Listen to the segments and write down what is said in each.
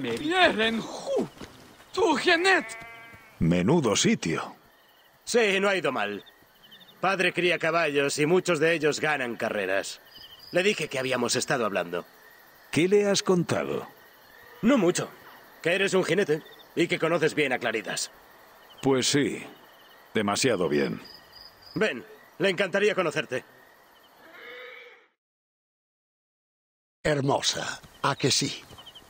Merenju. ¡Tu Genet! Menudo sitio. Sí, no ha ido mal. Padre cría caballos y muchos de ellos ganan carreras. Le dije que habíamos estado hablando. ¿Qué le has contado? No mucho. Que eres un jinete y que conoces bien a Claridas. Pues sí. Demasiado bien. Ven, le encantaría conocerte. Hermosa, ¿a que sí?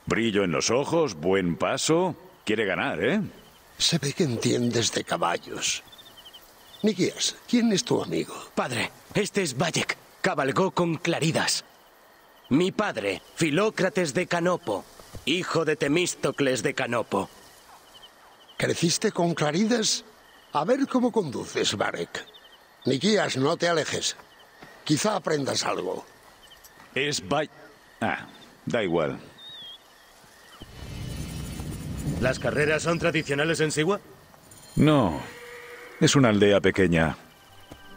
Brillo en los ojos, buen paso. Quiere ganar, ¿eh? Se ve que entiendes de caballos. Nikias, ¿quién es tu amigo? Padre, este es Bayek. Cabalgó con Claridas. Mi padre, Filócrates de Canopo, hijo de Temístocles de Canopo. ¿Creciste con Claridas? A ver cómo conduces, Barek. Nikias, no te alejes. Quizá aprendas algo. Es Bay... Ah, da igual. ¿Las carreras son tradicionales en Sigua? No. Es una aldea pequeña.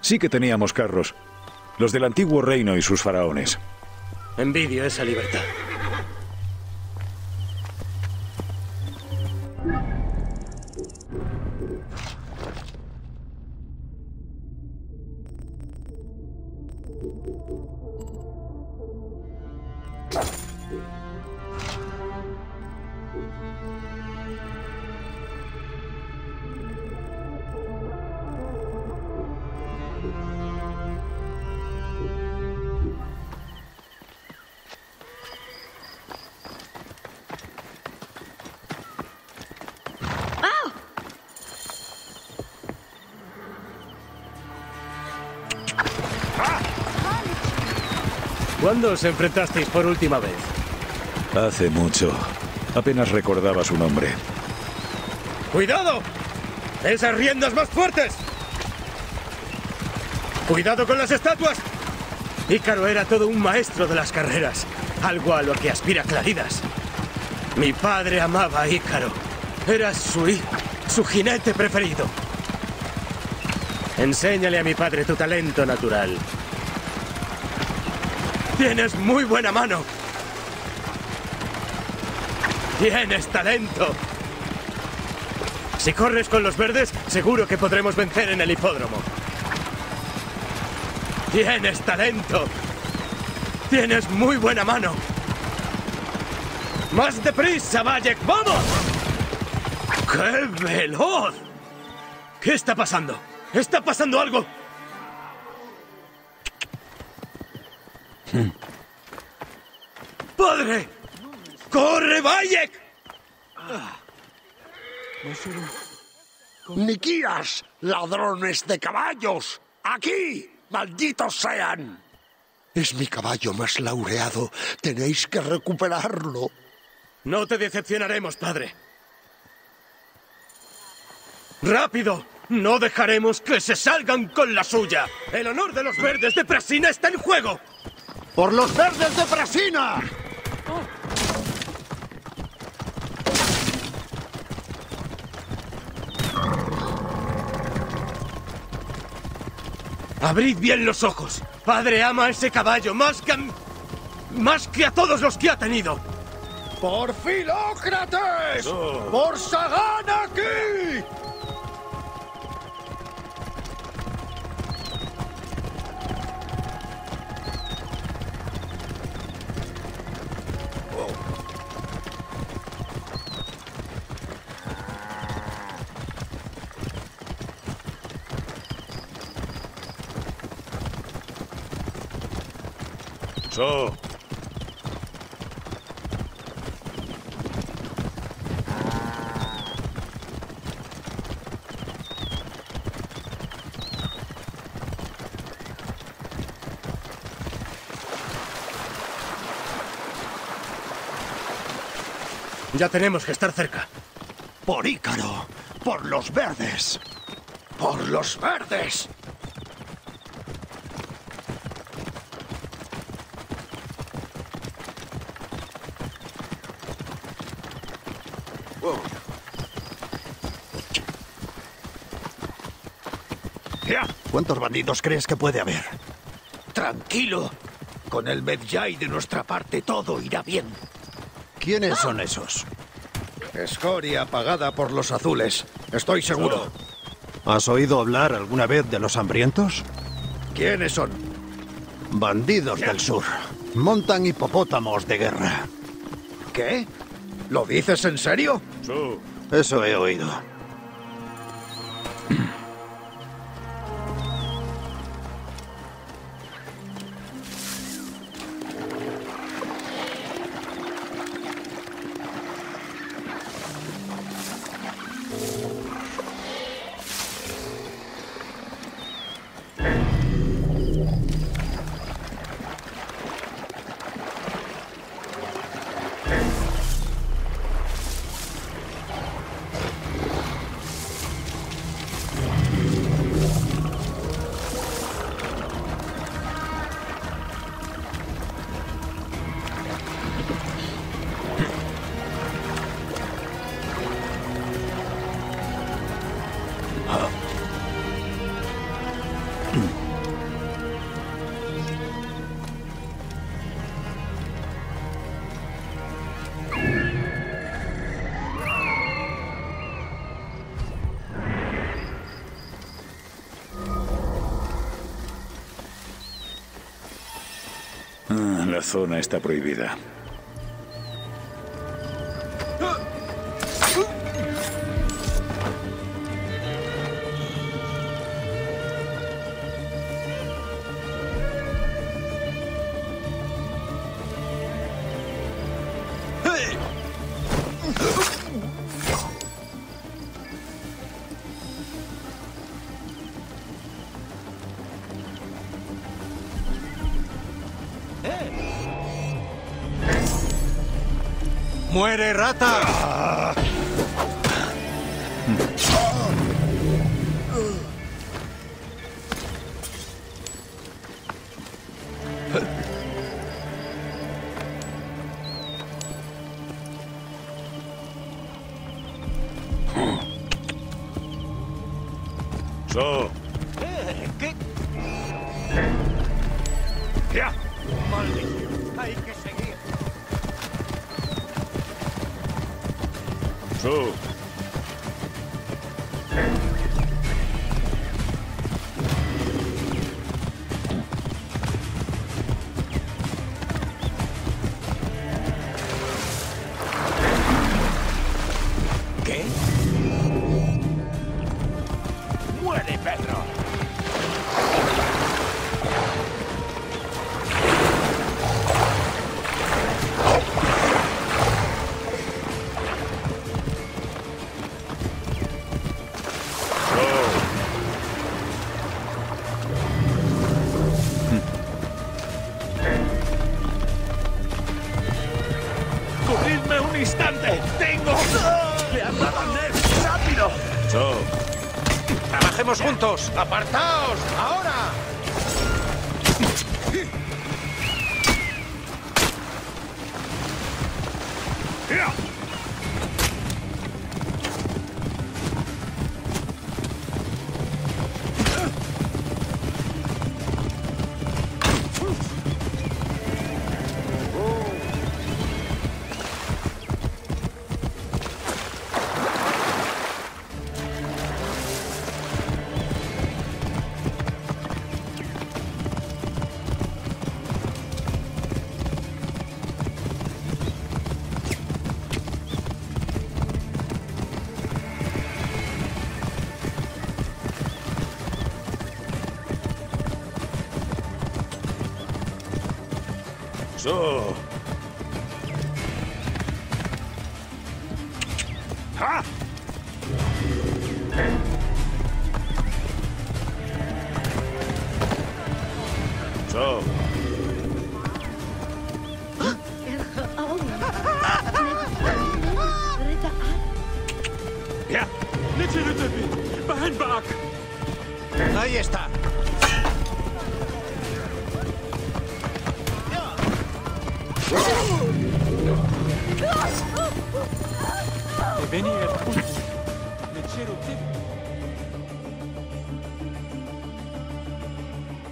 Sí que teníamos carros. Los del antiguo reino y sus faraones. Envidio esa libertad. ¿Cuándo os enfrentasteis por última vez? Hace mucho. Apenas recordaba su nombre. ¡Cuidado! ¡Esas riendas más fuertes! ¡Cuidado con las estatuas! Ícaro era todo un maestro de las carreras, algo a lo que aspira Claridas. Mi padre amaba a Ícaro. Era su hi- su jinete preferido. Enséñale a mi padre tu talento natural. Tienes muy buena mano. Tienes talento. Si corres con los verdes, seguro que podremos vencer en el hipódromo. Tienes talento. Tienes muy buena mano. ¡Más deprisa, Bayek! ¡Vamos! ¡Qué veloz! ¿Qué está pasando? ¿Está pasando algo? ¡Padre! ¡Corre, Bayek! Nikias, ladrones de caballos. Aquí, malditos sean. Es mi caballo más laureado. Tenéis que recuperarlo. No te decepcionaremos, padre. ¡Rápido! No dejaremos que se salgan con la suya. El honor de los verdes de Presina está en juego. ¡Por los verdes de Presina! Abrid bien los ojos. Padre ama a ese caballo más que a... más que a todos los que ha tenido. ¡Por Filócrates! ¡Por Sagán aquí! Ya tenemos que estar cerca. Por Ícaro, por los verdes. Por los verdes. ¿Cuántos bandidos crees que puede haber? Tranquilo. Con el Medjay de nuestra parte todo irá bien. ¿Quiénes son esos? Escoria pagada por los azules. Estoy seguro. ¿Has oído hablar alguna vez de los hambrientos? ¿Quiénes son? Bandidos del sur. Montan hipopótamos de guerra. ¿Qué? ¿Lo dices en serio? Eso he oído. Zona está prohibida. So, ¿Qué? ya. Hay que seguir. So. ¡Trabajemos juntos! ¡Apartaos! So.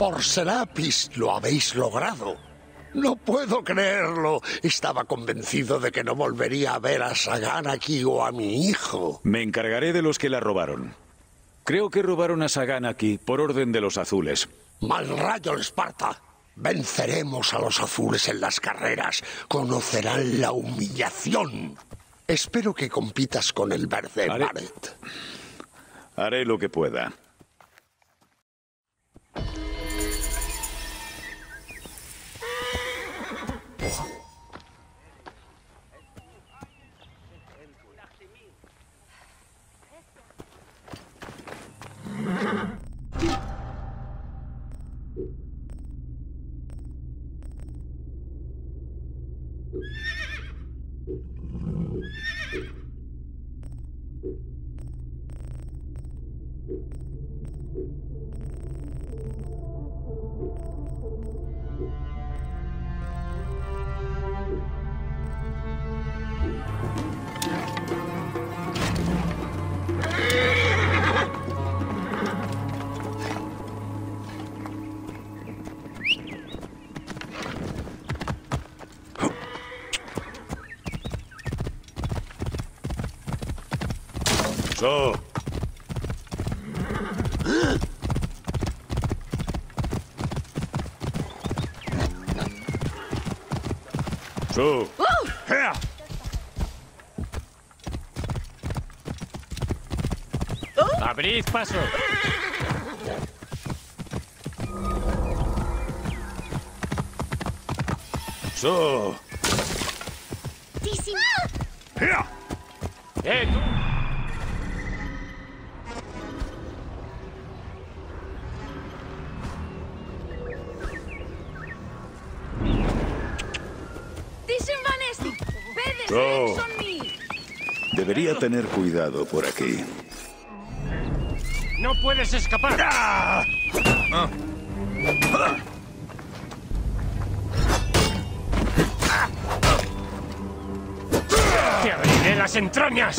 Por Serapis lo habéis logrado. No puedo creerlo. Estaba convencido de que no volvería a ver a Sagan aquí o a mi hijo. Me encargaré de los que la robaron. Creo que robaron a Sagan aquí por orden de los azules. Mal rayo, Esparta. Venceremos a los azules en las carreras. Conocerán la humillación. Espero que compitas con el verde, Haré- Barrett. Haré lo que pueda. So. So. Her. ¡Abrid paso! So. Tener cuidado por aquí. ¡No puedes escapar! ¡Te abriré las entrañas!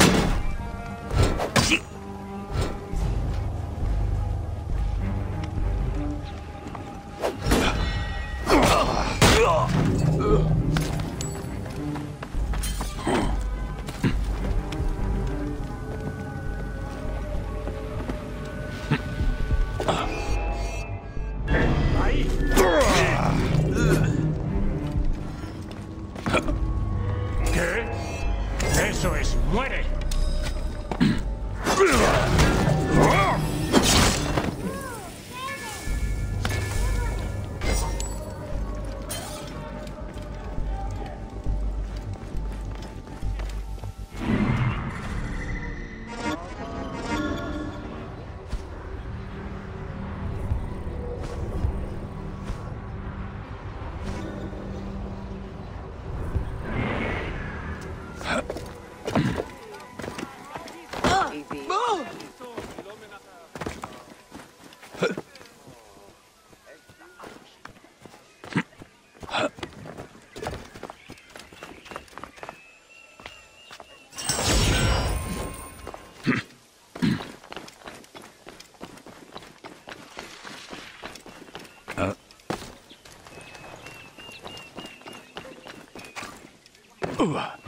うわは。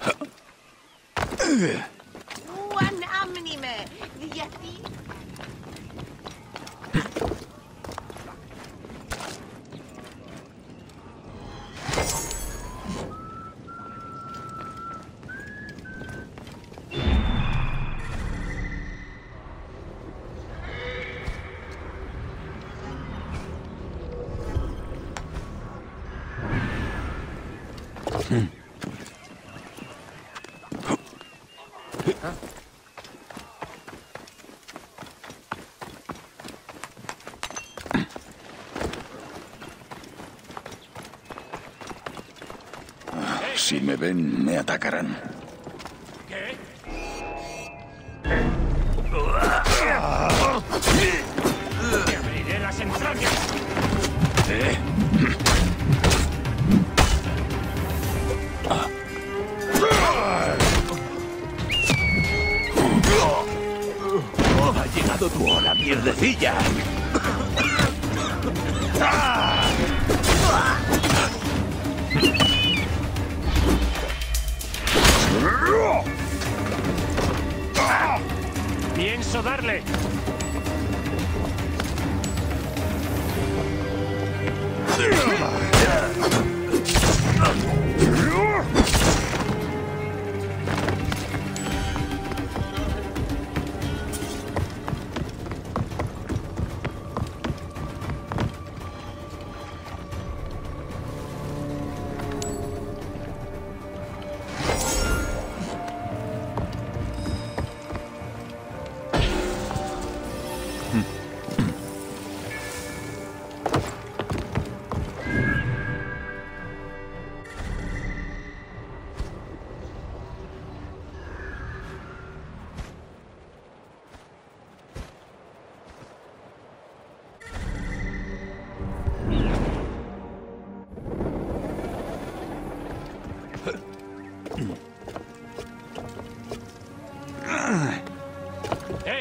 っうっ Si me ven, me atacarán. ¿Qué? ¡Te abriré las entrañas! Ha llegado llegado tu hora, mierdecilla. Pienso darle.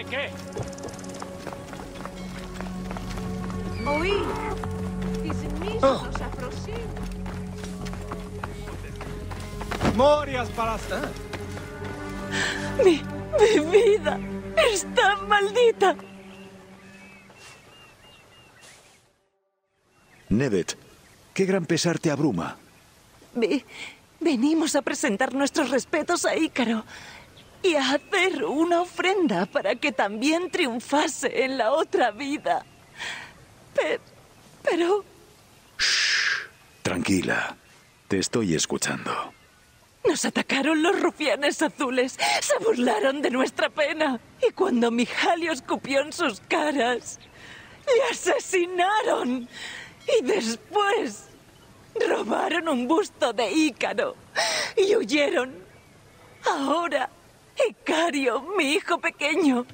¿Eh, qué? Oui. Diesen mismos afrosí. Mi, mi vida está maldita. Nevet, qué gran pesar te abruma. Ve- venimos a presentar nuestros respetos a Ícaro y a hacer una ofrenda para que también triunfase en la otra vida. Pe- pero Tranquila, te estoy escuchando. nos atacaron los rufianes azules, se burlaron de nuestra pena y cuando Mijalio escupió en sus caras, le asesinaron y después robaron un busto de Ícaro y huyeron. Ahora, Icario, mi hijo pequeño,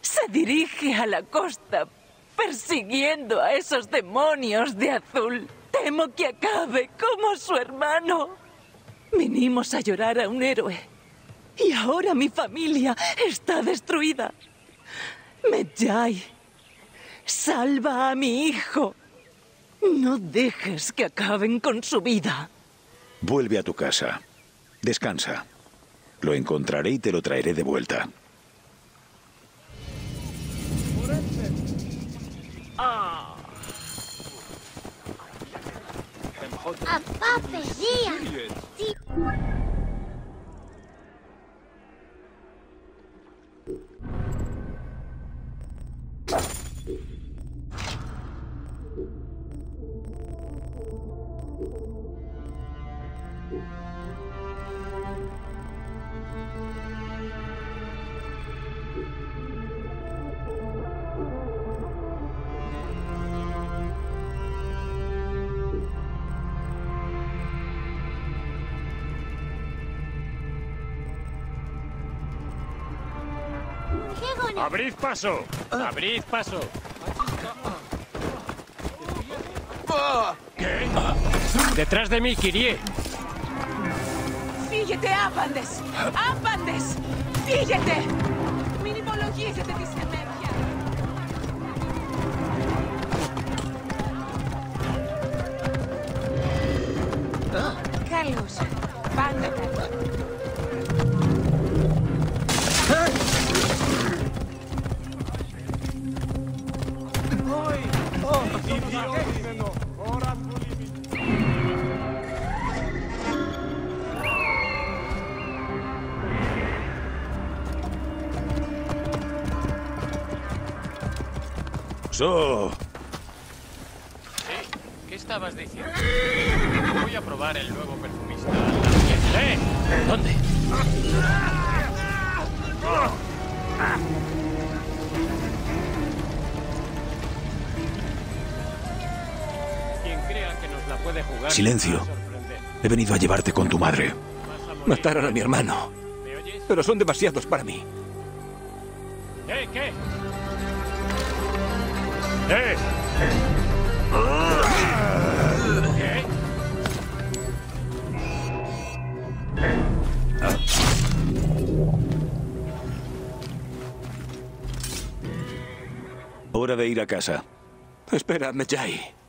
se dirige a la costa persiguiendo a esos demonios de azul. Temo que acabe como su hermano. Vinimos a llorar a un héroe. Y ahora mi familia está destruida. Medjay, salva a mi hijo. No dejes que acaben con su vida. Vuelve a tu casa. Descansa. Lo encontraré y te lo traeré de vuelta. Apapegia. ¡Abrid paso! ¡Abrid paso! ¿Qué? ¡Detrás de mí, Kirie! ¡Fíjate, Ápandes! ¡Ápandes! ¡Fíjate! Minimología se te dice ah. Carlos, banda, Carlos. ¿Qué estabas diciendo? Voy a probar el nuevo perfumista. ¡Eh! ¿Dónde? Silencio. He venido a llevarte con tu madre. Mataron a mi hermano, pero son demasiados para mí. ¿Eh? ¿Qué? ¡Eh! ¿Qué? Hora de ir a casa. Espera, Medjay.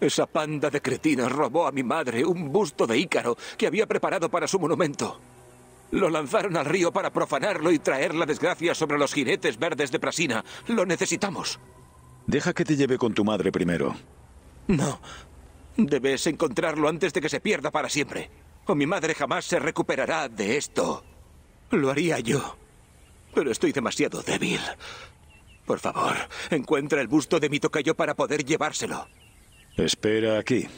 Esa panda de cretinos robó a mi madre un busto de Ícaro que había preparado para su monumento. Lo lanzaron al río para profanarlo y traer la desgracia sobre los jinetes verdes de Prasina. Lo necesitamos. Deja que te lleve con tu madre primero. No. Debes encontrarlo antes de que se pierda para siempre. O mi madre jamás se recuperará de esto. Lo haría yo. Pero estoy demasiado débil. Por favor, encuentra el busto de mi tocayo para poder llevárselo. Espera aquí.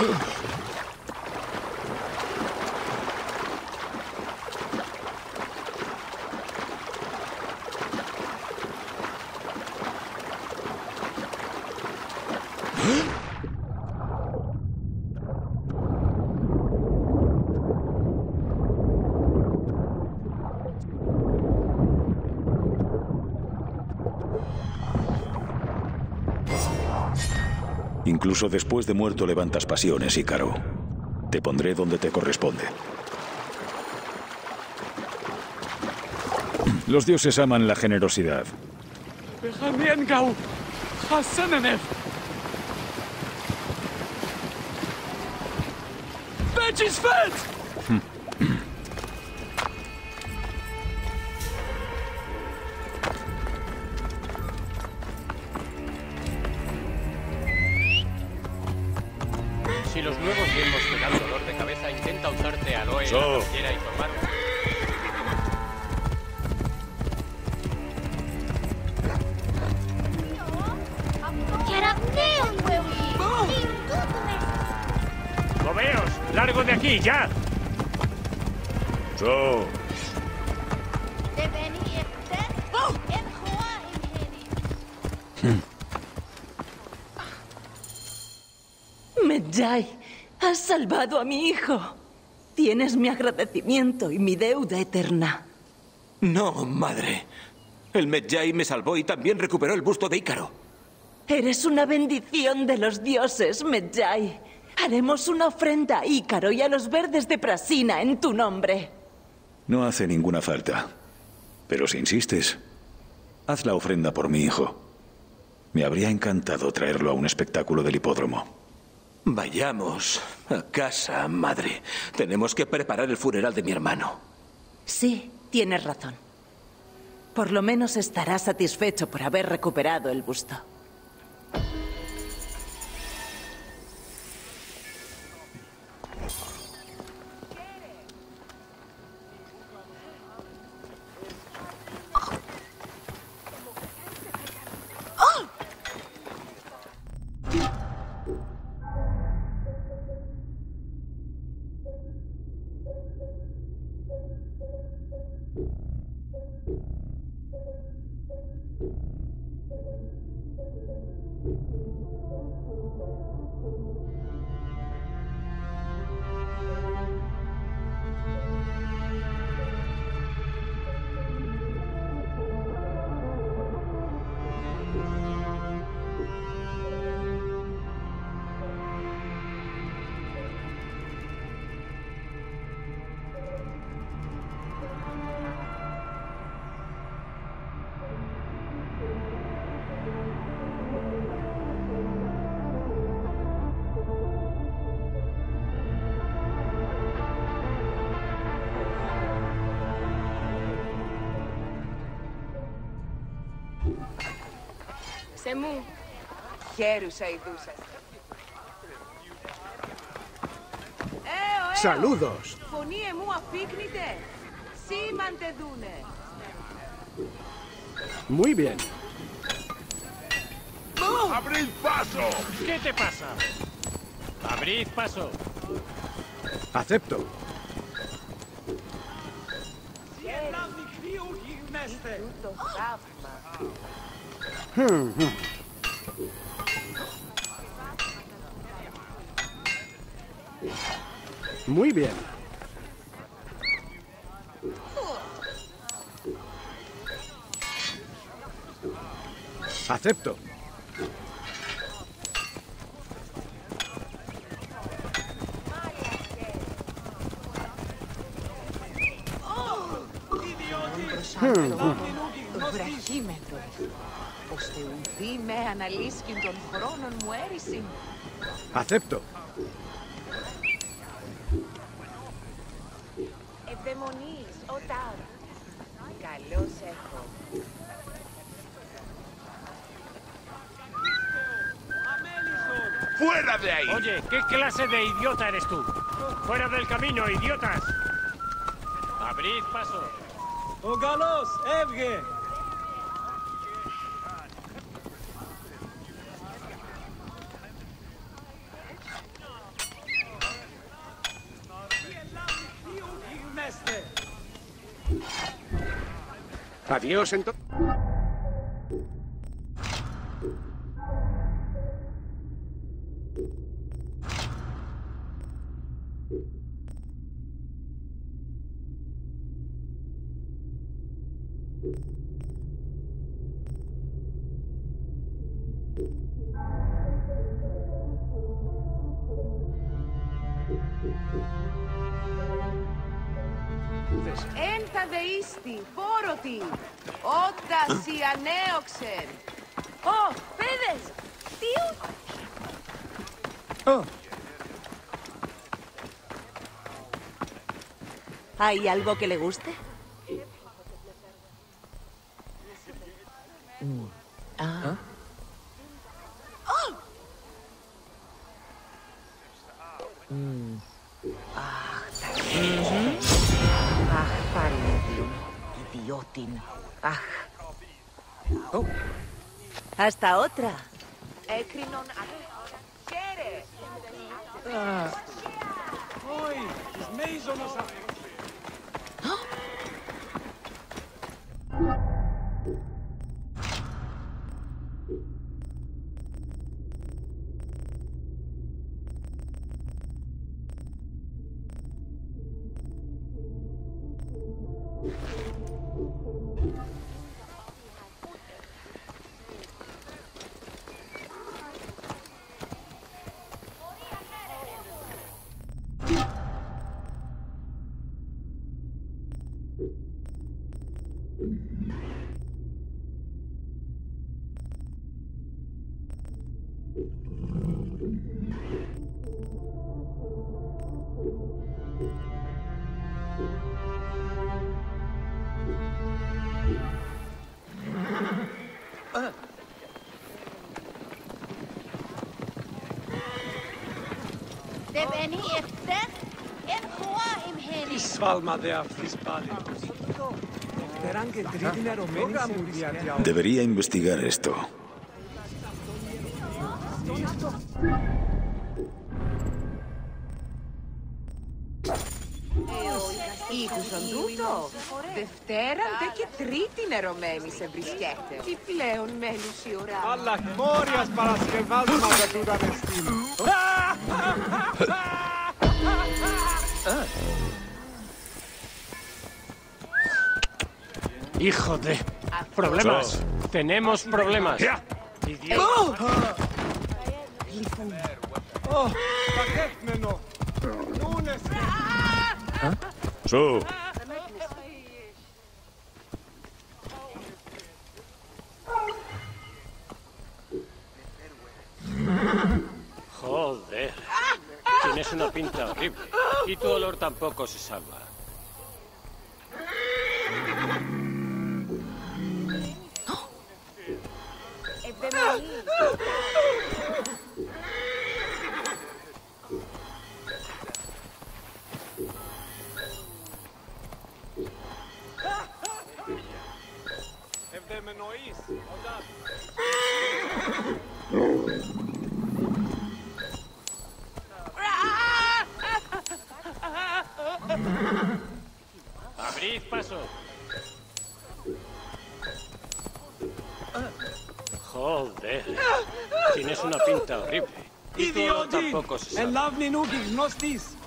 Oh, Incluso después de muerto levantas pasiones, Ícaro. Te pondré donde te corresponde. Los dioses aman la generosidad. ¡Largo de aquí, ya! So. Medjay, has salvado a mi hijo. Tienes mi agradecimiento y mi deuda eterna. No, madre. El Medjay me salvó y también recuperó el busto de Ícaro. Eres una bendición de los dioses, Medjay. Haremos una ofrenda a Ícaro y a los verdes de Prasina en tu nombre. No hace ninguna falta. Pero si insistes, haz la ofrenda por mi hijo. Me habría encantado traerlo a un espectáculo del hipódromo. Vayamos a casa, madre. Tenemos que preparar el funeral de mi hermano. Sí, tienes razón. Por lo menos estarás satisfecho por haber recuperado el busto. Σε μου. Χαίρουσα η δούσα. Ε, ο Saludos. Φωνή εμού αφήκνητε. Σήμαντε δούνε. Muy bien. ¡Abrid paso! ¿Qué te pasa? Abrid paso. Acepto. Το θαύμα. Muy bien. Acepto. Hmm. Ως θεουδή με αναλύσκην των χρόνων μου έρισιν. Acepto. Ευδαιμονής, ο Τάου. Καλώς έχω. ¡Fuera de ahí! Oye, ¿qué clase de idiota eres tú? ¡Fuera del camino, idiotas! Abrid paso. Ogalos, Evge. Adiós, entonces. ¿Hay algo que le guste? Ah. ¿Ah? Mm. Ah. ¿Ah? ¡Oh! Mm. Ah, idiotin. Ah. Oh. Hasta otra. Ah. Oi, os meios ou não? Romega Debería investigar esto. Ήκουσαν τούτο. Δευτέρα ντε και τρίτη νερωμένη σε βρισκέται. Τι πλέον μέλους η ώρα. Αλλά μόριας παρασκευάσματα του Δανεστήν. ¡Hijo de... ¡Problemas! ¡Tenemos problemas! ¡Oh! ¡Oh! Παχέτμενο. Νούνες. ¡Joder! Tienes una pinta horrible. Y tu olor tampoco se salva. Abrid paso. Joder. Tienes una pinta horrible. Idiotin! En Lavni Nugin, no stis.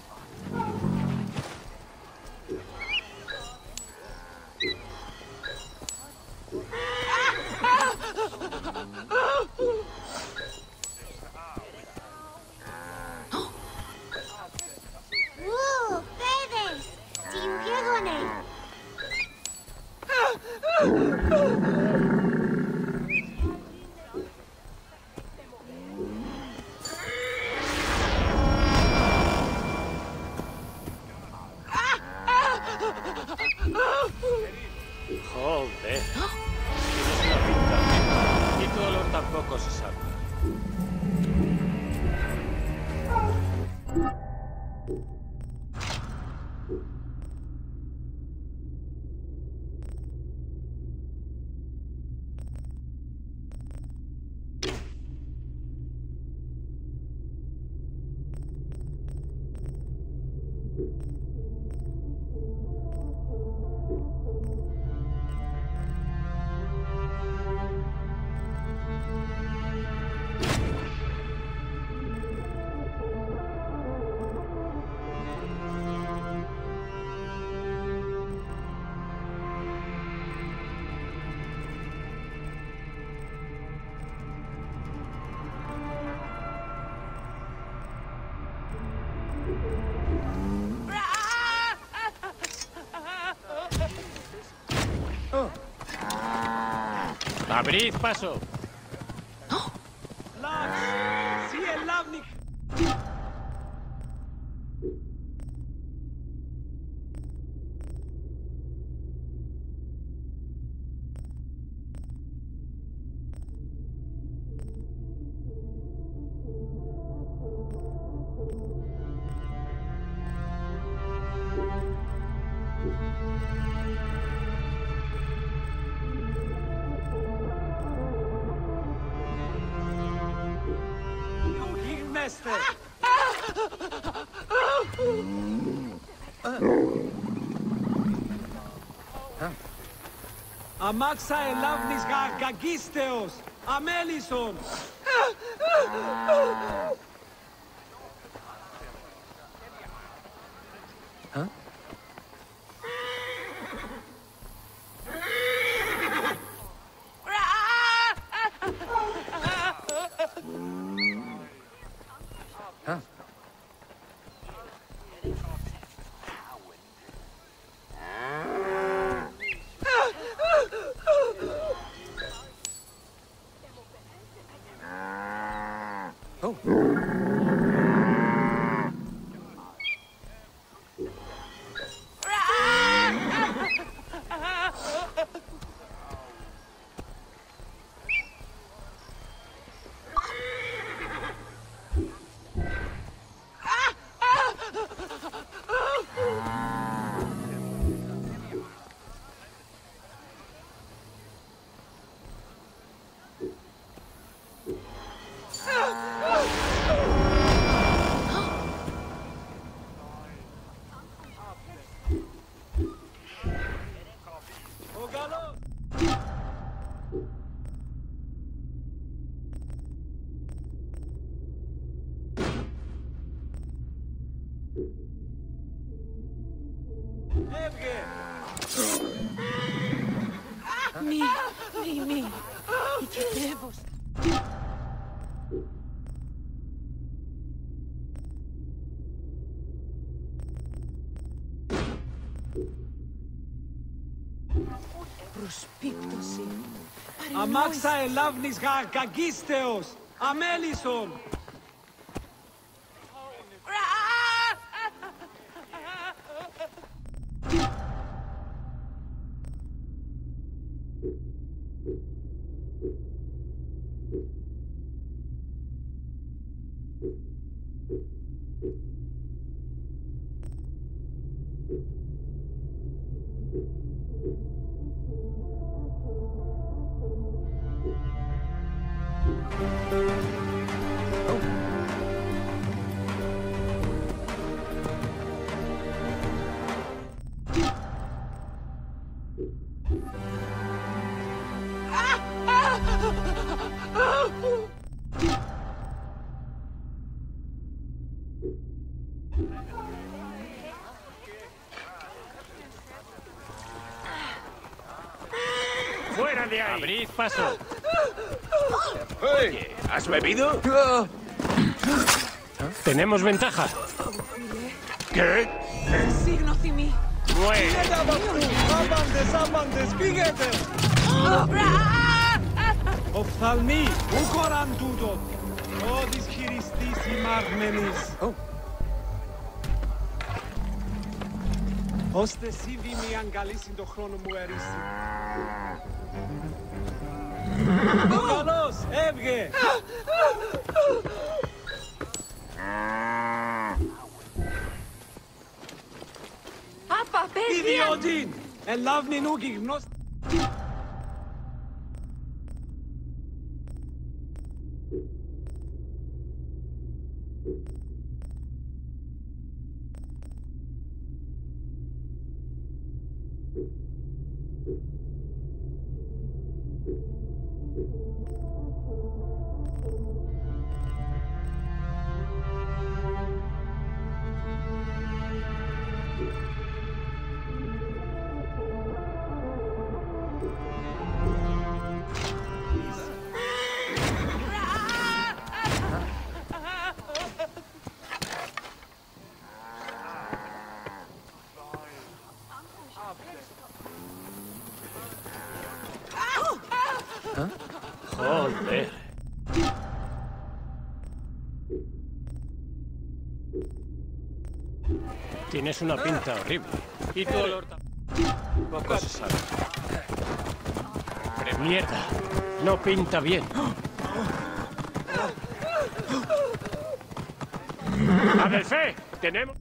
¡Abrid paso! Είμαστε! Αμάξα ελάβνης γαγκίστεος, αμέλισσον! Μαξα ελάβνης γαγκίστεος, Αμέλισον. ¡Abrid paso! Oye, ¿has bebido? Tenemos ventaja. ¿Qué? Signo Cimi. Muere. Οφθαλμοί, ου κοράν τούτο. Όδης χειριστής ημάρμενης. Ώστε σύβη μη αγκαλίσει το χρόνο μου ερήσει. Καλός, έβγε! Πάπα, παιδιά! Ιδιωτήν! Ελάβνη νούκη γυμνός... Tienes una pinta horrible. Y tu olor también. Poco se sabe. ¡Pero mierda! No pinta bien. ¡Adelfe! ¡Tenemos!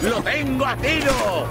¡Lo tengo a tiro!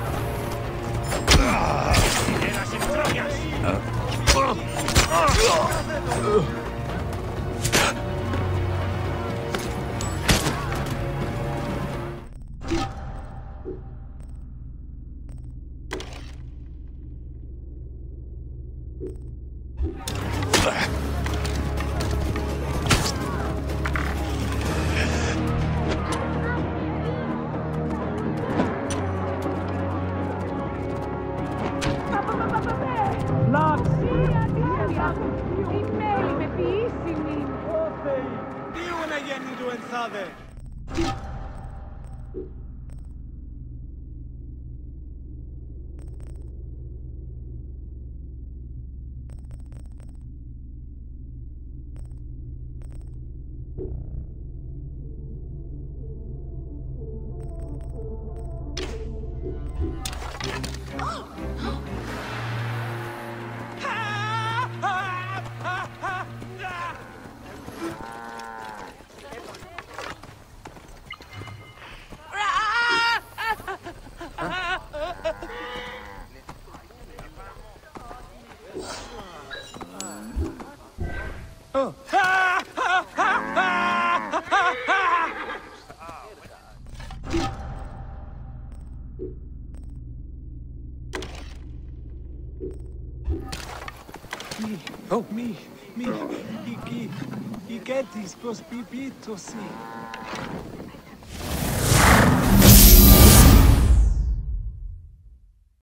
Η μέλη με ποιήσιμη. Ω Θεοί, τι ούνε γέννη του ενθάδε. Os meus sim.